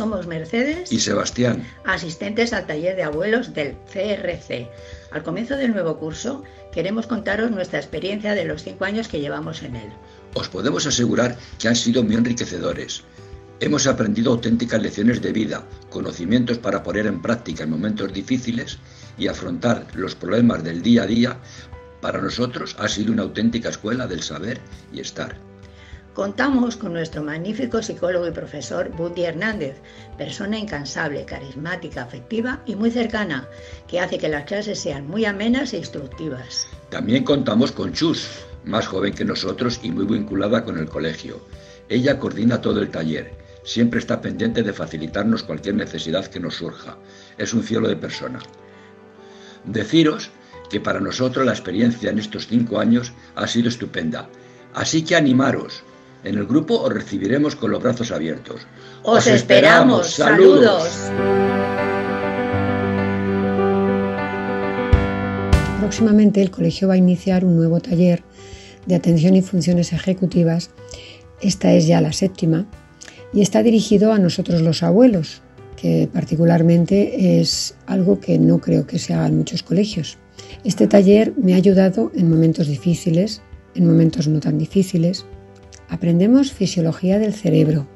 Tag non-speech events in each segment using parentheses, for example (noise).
somos Mercedes y Sebastián, asistentes al taller de abuelos del CRC. Al comienzo del nuevo curso queremos contaros nuestra experiencia de los cinco años que llevamos en él. Os podemos asegurar que han sido muy enriquecedores. Hemos aprendido auténticas lecciones de vida, conocimientos para poner en práctica en momentos difíciles y afrontar los problemas del día a día. Para nosotros ha sido una auténtica escuela del saber y estar. Contamos con nuestro magnífico psicólogo y profesor Bundy Hernández, persona incansable, carismática, afectiva y muy cercana, que hace que las clases sean muy amenas e instructivas. También contamos con Chus, más joven que nosotros y muy vinculada con el colegio. Ella coordina todo el taller, siempre está pendiente de facilitarnos cualquier necesidad que nos surja. Es un cielo de persona. Deciros que para nosotros la experiencia en estos cinco años ha sido estupenda. Así que animaros, en el grupo os recibiremos con los brazos abiertos. Os, esperamos. Saludos. Próximamente el colegio va a iniciar un nuevo taller de atención y funciones ejecutivas. Esta es ya la séptima y está dirigido a nosotros los abuelos, que particularmente es algo que no creo que se haga en muchos colegios. Este taller me ha ayudado en momentos difíciles, en momentos no tan difíciles, Aprendemos fisiología del cerebro,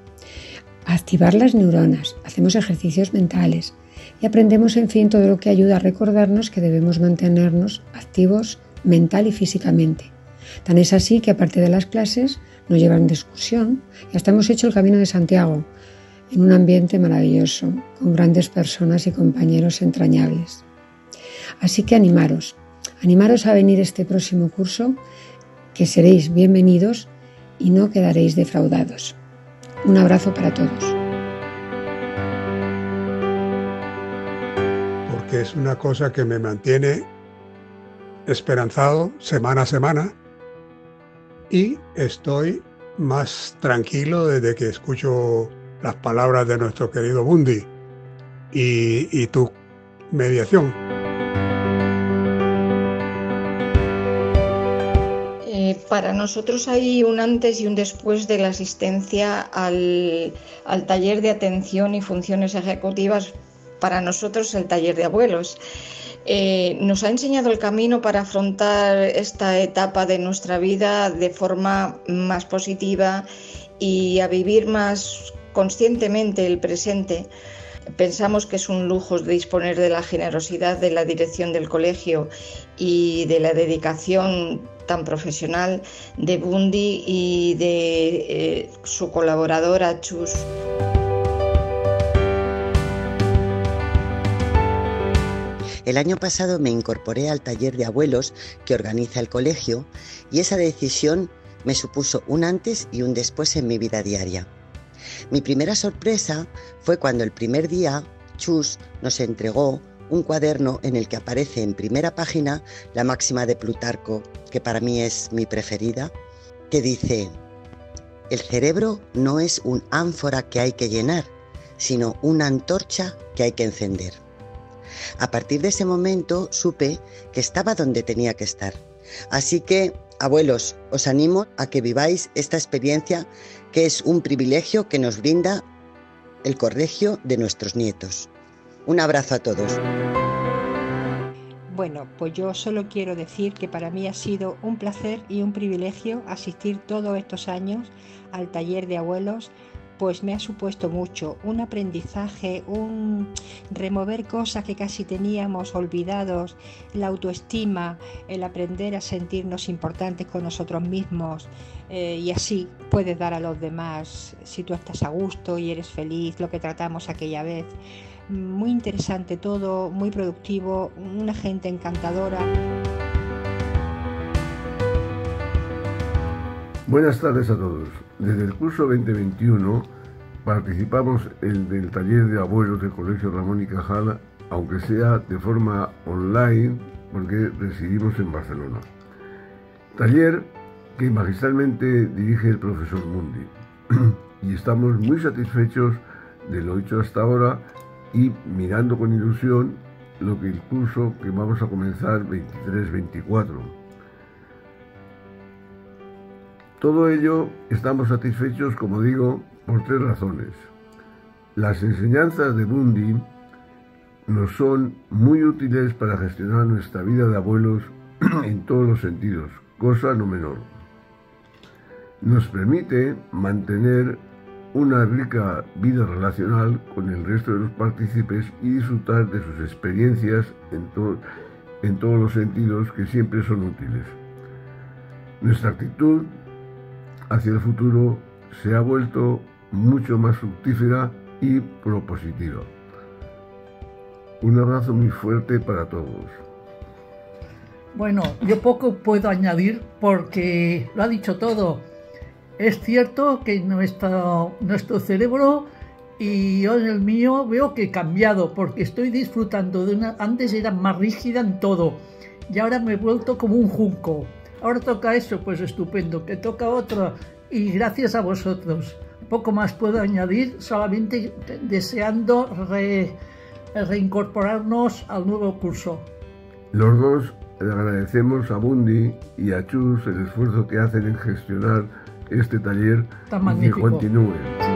activar las neuronas, hacemos ejercicios mentales y aprendemos, en fin, todo lo que ayuda a recordarnos que debemos mantenernos activos mental y físicamente. Tan es así que aparte de las clases nos llevan de excursión y hasta hemos hecho el Camino de Santiago en un ambiente maravilloso, con grandes personas y compañeros entrañables. Así que animaros, animaros a venir este próximo curso, que seréis bienvenidos y no quedaréis defraudados. Un abrazo para todos. Porque es una cosa que me mantiene esperanzado semana a semana y estoy más tranquilo desde que escucho las palabras de nuestro querido Bundy y, y tu mediación. Para nosotros hay un antes y un después de la asistencia al, taller de atención y funciones ejecutivas, para nosotros el taller de abuelos. Eh, nos ha enseñado el camino para afrontar esta etapa de nuestra vida de forma más positiva y a vivir más conscientemente el presente. Pensamos que es un lujo disponer de la generosidad de la dirección del colegio y de la dedicación tan profesional de Bundy y de eh, su colaboradora Chus. El año pasado me incorporé al taller de abuelos que organiza el colegio y esa decisión me supuso un antes y un después en mi vida diaria. Mi primera sorpresa fue cuando el primer día Chus nos entregó un cuaderno en el que aparece en primera página la máxima de Plutarco, que para mí es mi preferida, que dice, el cerebro no es un ánfora que hay que llenar, sino una antorcha que hay que encender. A partir de ese momento supe que estaba donde tenía que estar. Así que, abuelos, os animo a que viváis esta experiencia que es un privilegio que nos brinda el colegio de nuestros nietos. Un abrazo a todos. Bueno, pues yo solo quiero decir que para mí ha sido un placer y un privilegio asistir todos estos años al taller de abuelos, pues me ha supuesto mucho, un aprendizaje, un remover cosas que casi teníamos olvidados, la autoestima, el aprender a sentirnos importantes con nosotros mismos eh, y así puedes dar a los demás si tú estás a gusto y eres feliz, lo que tratamos aquella vez muy interesante todo, muy productivo, una gente encantadora. Buenas tardes a todos. Desde el curso 2021 participamos en el taller de abuelos del Colegio Ramón y Cajal, aunque sea de forma online, porque residimos en Barcelona. Taller que magistralmente dirige el profesor Mundi. (clears throat) y estamos muy satisfechos de lo hecho hasta ahora y mirando con ilusión lo que el curso que vamos a comenzar 23-24. Todo ello estamos satisfechos, como digo, por tres razones. Las enseñanzas de Bundy nos son muy útiles para gestionar nuestra vida de abuelos (clears throat) en todos los sentidos, cosa no menor. Nos permite mantener una rica vida relacional con el resto de los partícipes y disfrutar de sus experiencias en, en todos los sentidos que siempre son útiles. Nuestra actitud hacia el futuro se ha vuelto mucho más fructífera y propositiva. Un abrazo muy fuerte para todos. Bueno, yo poco puedo añadir porque lo ha dicho todo. Es cierto que nuestro, cerebro y yo en el mío veo que he cambiado porque estoy disfrutando de una... Antes era más rígida en todo y ahora me he vuelto como un junco. Ahora toca eso, pues estupendo, que toca otro y gracias a vosotros. Poco más puedo añadir, solamente deseando reincorporarnos al nuevo curso. Los dos le agradecemos a Bundi y a Chus el esfuerzo que hacen en gestionar este taller Tan magnífico. y que continúen.